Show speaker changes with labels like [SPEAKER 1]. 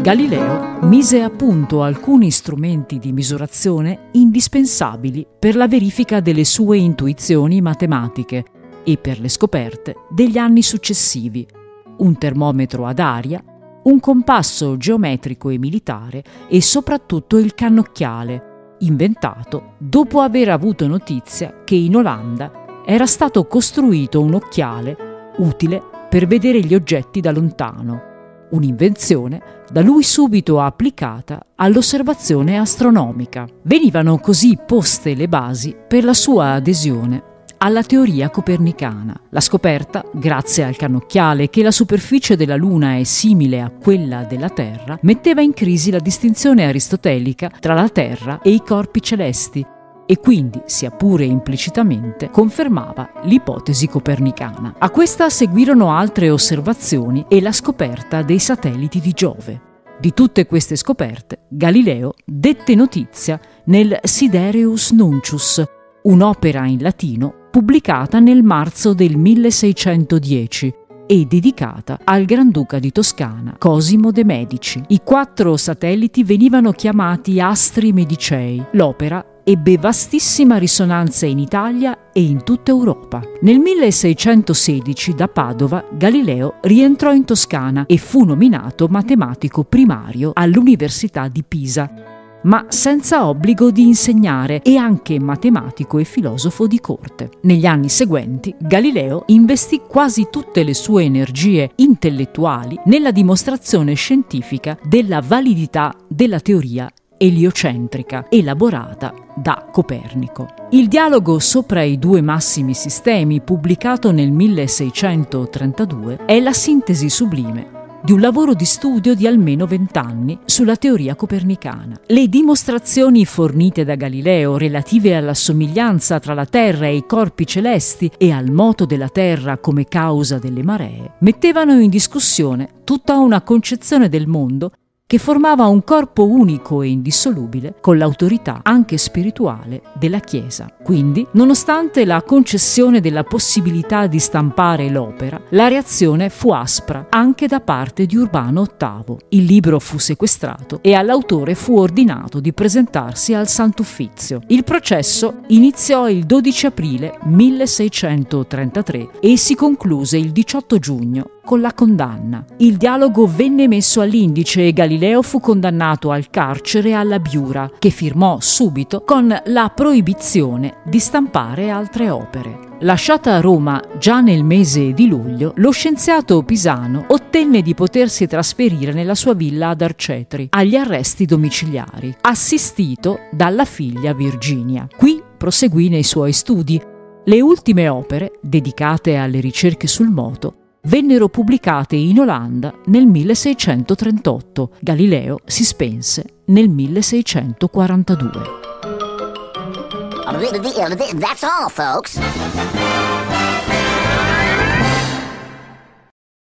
[SPEAKER 1] Galileo mise a punto alcuni strumenti di misurazione indispensabili per la verifica delle sue intuizioni matematiche e per le scoperte degli anni successivi, un termometro ad aria, un compasso geometrico e militare e soprattutto il cannocchiale, inventato dopo aver avuto notizia che in Olanda era stato costruito un occhiale utile per vedere gli oggetti da lontano, un'invenzione da lui subito applicata all'osservazione astronomica. Venivano così poste le basi per la sua adesione alla teoria copernicana. La scoperta, grazie al cannocchiale che la superficie della Luna è simile a quella della Terra, metteva in crisi la distinzione aristotelica tra la Terra e i corpi celesti e quindi, sia pure implicitamente, confermava l'ipotesi copernicana. A questa seguirono altre osservazioni e la scoperta dei satelliti di Giove. Di tutte queste scoperte, Galileo dette notizia nel Sidereus Nuncius, un'opera in latino pubblicata nel marzo del 1610 e dedicata al Granduca di Toscana, Cosimo de' Medici. I quattro satelliti venivano chiamati Astri Medicei. L'opera ebbe vastissima risonanza in Italia e in tutta Europa. Nel 1616 da Padova Galileo rientrò in Toscana e fu nominato matematico primario all'Università di Pisa ma senza obbligo di insegnare e anche matematico e filosofo di corte. Negli anni seguenti Galileo investì quasi tutte le sue energie intellettuali nella dimostrazione scientifica della validità della teoria eliocentrica elaborata da Copernico. Il dialogo sopra i due massimi sistemi, pubblicato nel 1632, è la sintesi sublime di un lavoro di studio di almeno vent'anni sulla teoria copernicana. Le dimostrazioni fornite da Galileo relative alla somiglianza tra la Terra e i corpi celesti e al moto della Terra come causa delle maree mettevano in discussione tutta una concezione del mondo che formava un corpo unico e indissolubile con l'autorità anche spirituale della Chiesa. Quindi, nonostante la concessione della possibilità di stampare l'opera, la reazione fu aspra anche da parte di Urbano VIII. Il libro fu sequestrato e all'autore fu ordinato di presentarsi al Sant'Uffizio. Il processo iniziò il 12 aprile 1633 e si concluse il 18 giugno con la condanna. Il dialogo venne messo all'indice e Galileo fu condannato al carcere alla Biura, che firmò subito con la proibizione di stampare altre opere. Lasciata a Roma già nel mese di luglio, lo scienziato pisano ottenne di potersi trasferire nella sua villa ad Arcetri, agli arresti domiciliari, assistito dalla figlia Virginia. Qui proseguì nei suoi studi. Le ultime opere, dedicate alle ricerche sul moto, vennero pubblicate in Olanda nel 1638. Galileo si spense nel 1642.
[SPEAKER 2] That's all, folks.